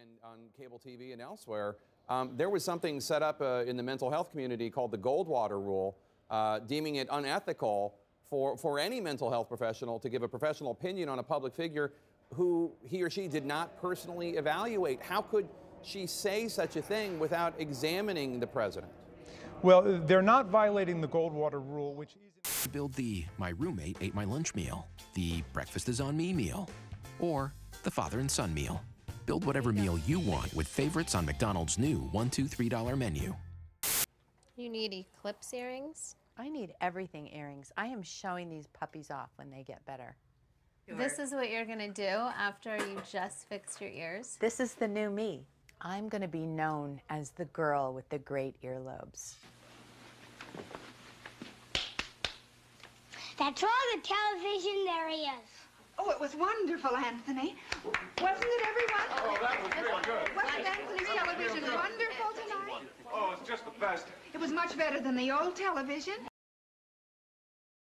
and on cable TV and elsewhere, um, there was something set up uh, in the mental health community called the Goldwater Rule, uh, deeming it unethical for, for any mental health professional to give a professional opinion on a public figure who he or she did not personally evaluate. How could she say such a thing without examining the president? Well, they're not violating the Goldwater Rule, which is. Build the My Roommate Ate My Lunch meal, the Breakfast is on Me meal, or the Father and Son meal. Build whatever meal you want with favorites on McDonald's new $1, $2, $3 menu. You need eclipse earrings. I need everything earrings. I am showing these puppies off when they get better. This is what you're gonna do after you just fixed your ears. This is the new me. I'm going to be known as the girl with the great earlobes. That's all the television there is. Oh, it was wonderful, Anthony. Wasn't it, everyone? Oh, that was real good. Wasn't Anthony's television wonderful tonight? Oh, it's just the best. It was much better than the old television.